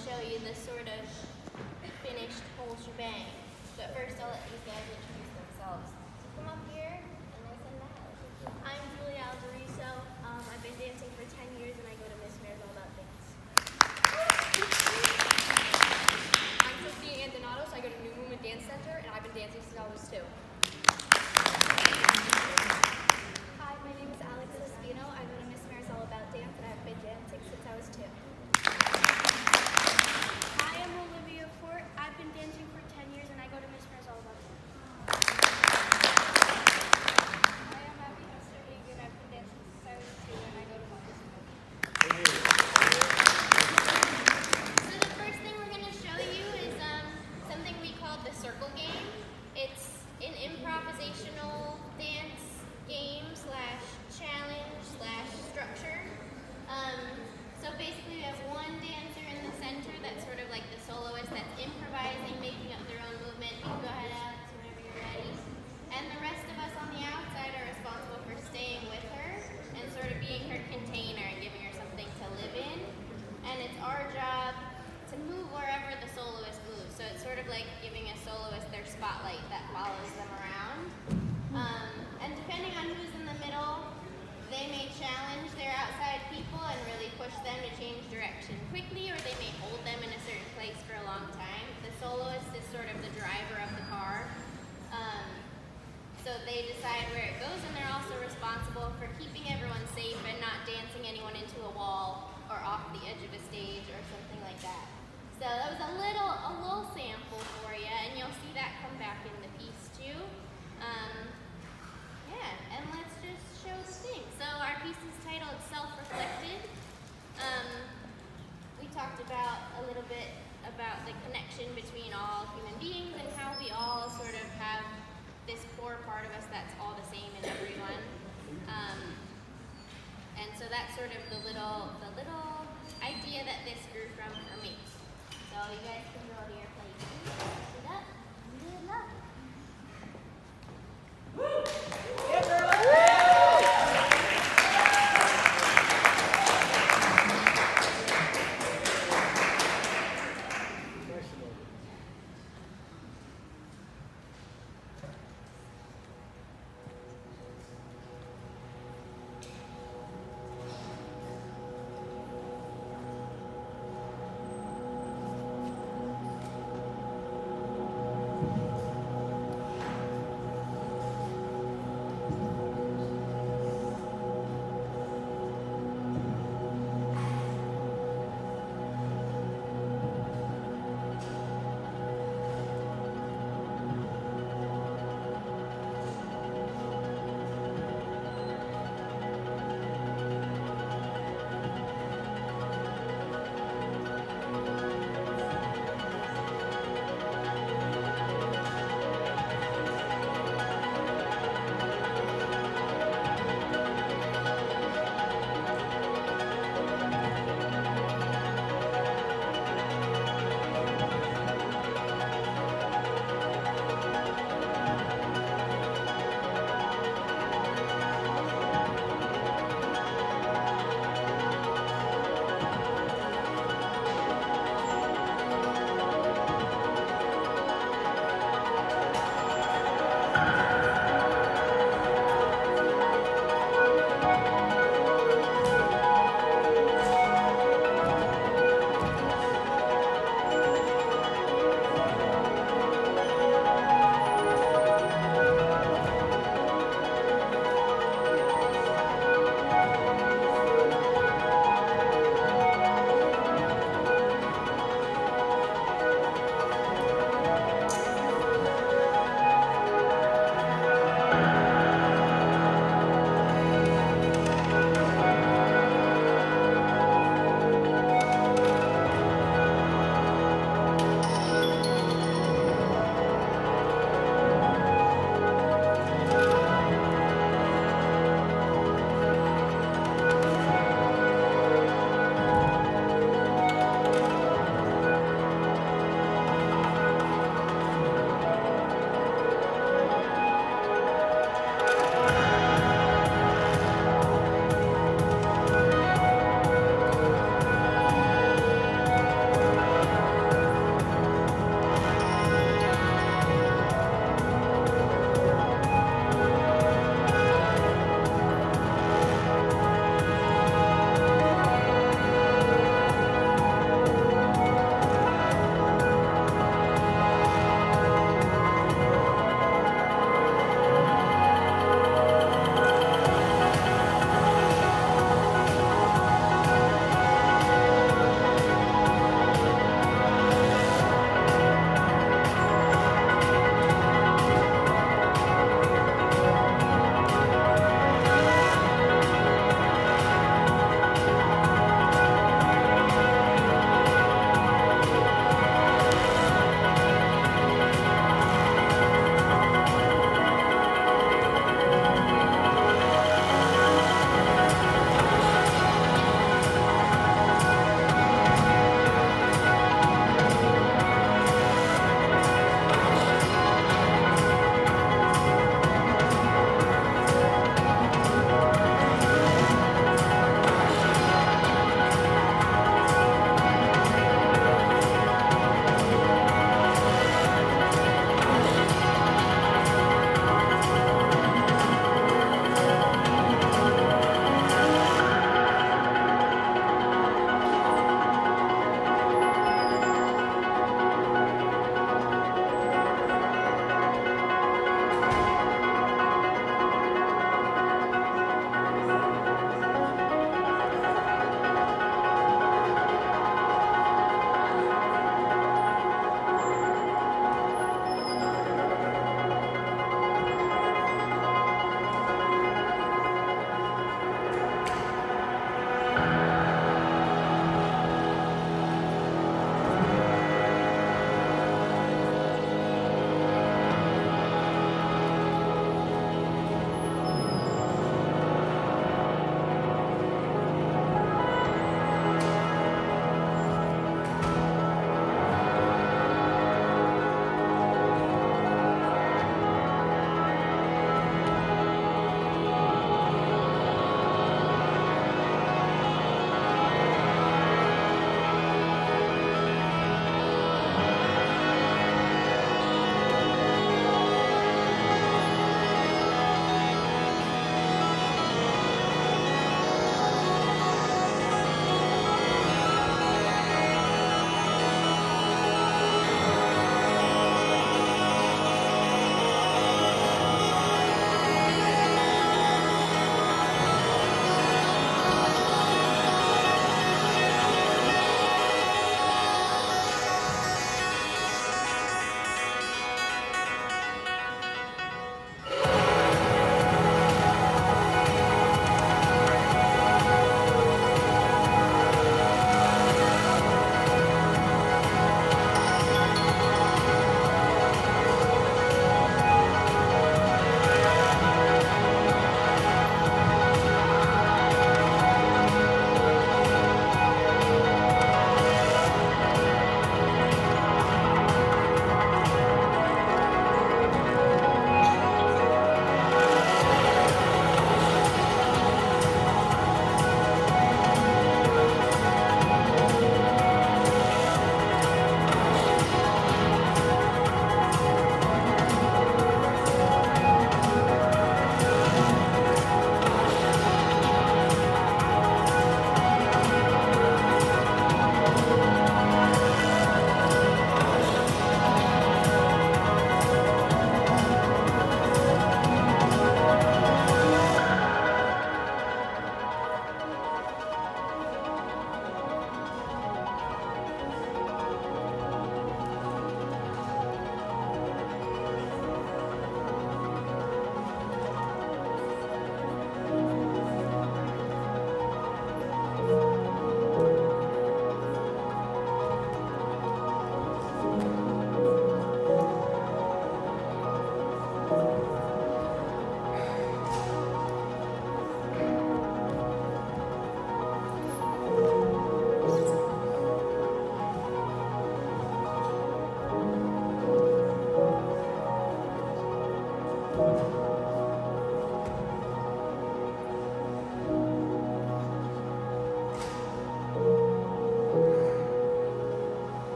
Show you the sort of finished whole shebang. But first, I'll let these guys introduce themselves. So come up here, and nice and loud. I'm Julia Alzariso. Um, I've been dancing for 10 years and I go to Miss Mary's All About Dance. I'm Sophia Antonatos. I go to New Movement Dance Center and I've been dancing since I was two. Hi, my name is Alex Espino. I go to Miss Mary's All About Dance and I've been dancing since I was two. Hi, I'm Olivia Fort. I've been dancing for 10 years and I go to Miss Mary's All About Dance. Hi, I'm Abby Esther Hagan. I've been dancing since I was two and I go to Montessori. So the first thing we're going to show you is um, something we call the circle game. It's an improvisational dance game slash challenge slash structure. Um, so basically we have one dancer in the center that's sort of like the soloist that's improvising, making up their own movement. You can go ahead, Alex, whenever you're ready. And the rest of us on the outside are responsible for staying with her and sort of being her container and giving her something to live in. And it's our job to move wherever the soloist moves. So it's sort of like giving a soloist their spotlight that follows them around. Um, and depending on who's in the middle, they may challenge their outside people and really push them to change direction quickly, or they may hold them in a certain place for a long time. The soloist is sort of the driver of the car. Um, so they decide where it goes, and they're also responsible for keeping everyone safe and not dancing anyone into a wall or off the edge of a stage or something like that. So that was a little, a little sample for you, and you'll see that come back in the piece too. Um, yeah, and let's just show the. So our piece is titled Self-Reflected. Um, we talked about a little bit about the connection between all human beings and how we all sort of have this core part of us that's all the same in everyone. Um, and so that's sort of the little, the little idea that this grew from for me. So you guys can go places.